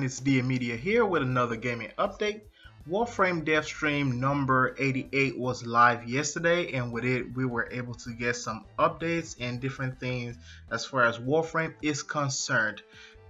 everyone, it's DM Media here with another gaming update. Warframe Dev Stream number 88 was live yesterday and with it we were able to get some updates and different things as far as Warframe is concerned.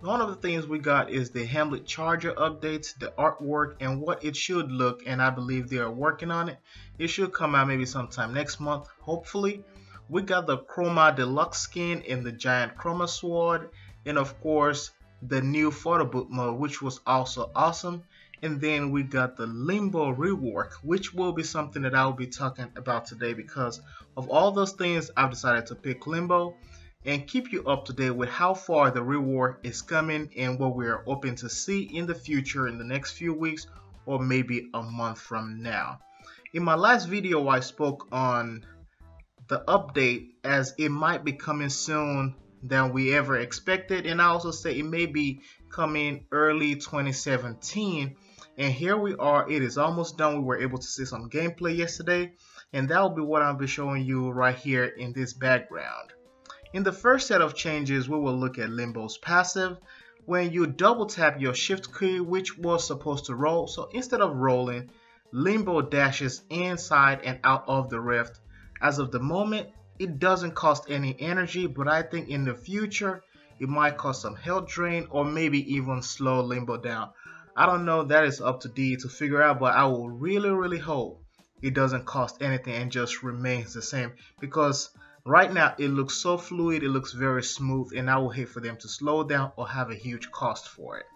One of the things we got is the Helminth Charger updates, the artwork, and what it should look and I believe they are working on it. It should come out maybe sometime next month, hopefully. We got the Chroma Deluxe skin and the Giant Chroma Sword and of course the new photo book mode which was also awesome. And then we got the limbo rework which will be something that i'll be talking about today because of all those things i've decided to pick limbo and keep you up to date with how far the rework is coming and what we're hoping to see in the future in the next few weeks or maybe a month from now. In my last video i spoke on the update as it might be coming soon than we ever expected. And I also say it may be coming early 2017. And here we are. It is almost done. We were able to see some gameplay yesterday. And that will be what I'll be showing you right here in this background. In the first set of changes, we will look at Limbo's passive. When you double tap your shift key, which was supposed to roll, so instead of rolling, Limbo dashes inside and out of the rift. As of the moment, it doesn't cost any energy, but I think in the future, it might cause some health drain or maybe even slow Limbo down. I don't know, that is up to DE to figure out, but I will really, really hope it doesn't cost anything and just remains the same because right now it looks so fluid, it looks very smooth, and I will hate for them to slow down or have a huge cost for it.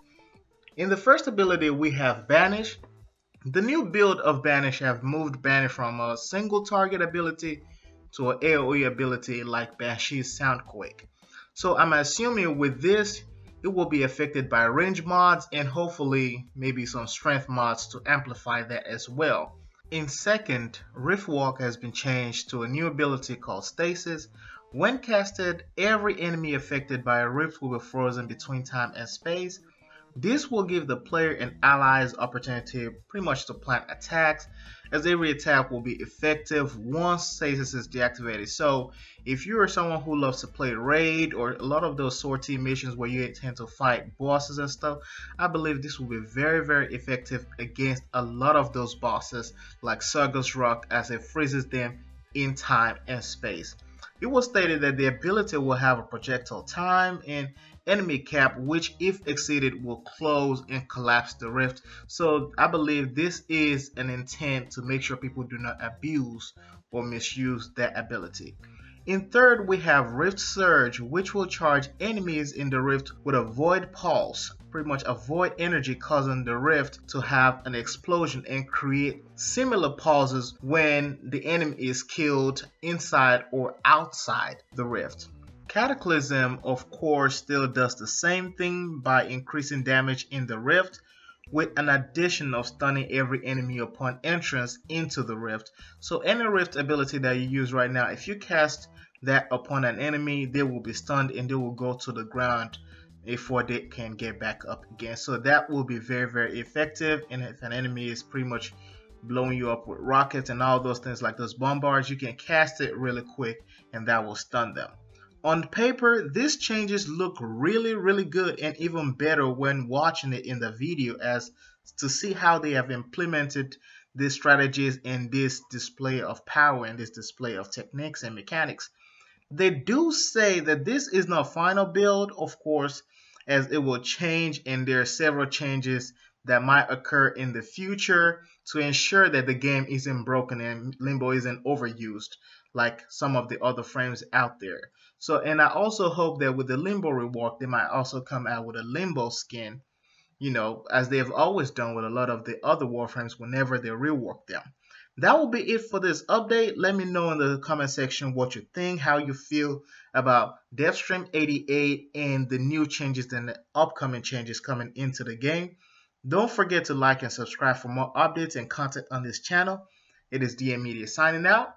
In the first ability, we have Banish. The new build of Banish have moved Banish from a single target ability to an AoE ability like Banshee's Soundquake. So I'm assuming with this, it will be affected by range mods and hopefully maybe some strength mods to amplify that as well. In second, Riftwalk has been changed to a new ability called Stasis. When casted, every enemy affected by a rift will be frozen between time and space. This will give the player and allies opportunity pretty much to plan attacks as every attack will be effective once stasis is deactivated. So if you are someone who loves to play raid or a lot of those sortie missions where you intend to fight bosses and stuff, I believe this will be very very effective against a lot of those bosses like Sargas Ruk as it freezes them in time and space. It was stated that the ability will have a projectile time and enemy cap which if exceeded will close and collapse the rift so I believe this is an intent to make sure people do not abuse or misuse that ability. In third, we have Rift Surge, which will charge enemies in the rift with a void pulse, pretty much a void energy causing the rift to have an explosion and create similar pulses when the enemy is killed inside or outside the rift. Cataclysm, of course, still does the same thing by increasing damage in the rift with an addition of stunning every enemy upon entrance into the rift. So any rift ability that you use right now, if you cast that upon an enemy, they will be stunned and they will go to the ground before they can get back up again. So that will be very, very effective. And if an enemy is pretty much blowing you up with rockets and all those things like those bombards, you can cast it really quick and that will stun them. On paper, these changes look really, really good and even better when watching it in the video as to see how they have implemented these strategies in this display of power and this display of techniques and mechanics. They do say that this is not final build, of course, as it will change and there are several changes that might occur in the future to ensure that the game isn't broken and Limbo isn't overused like some of the other frames out there. So, and I also hope that with the Limbo rework, they might also come out with a Limbo skin, you know, as they have always done with a lot of the other Warframes whenever they rework them. That will be it for this update. Let me know in the comment section what you think, how you feel about Devstream 88 and the new changes and the upcoming changes coming into the game. Don't forget to like and subscribe for more updates and content on this channel. It is DM Media signing out.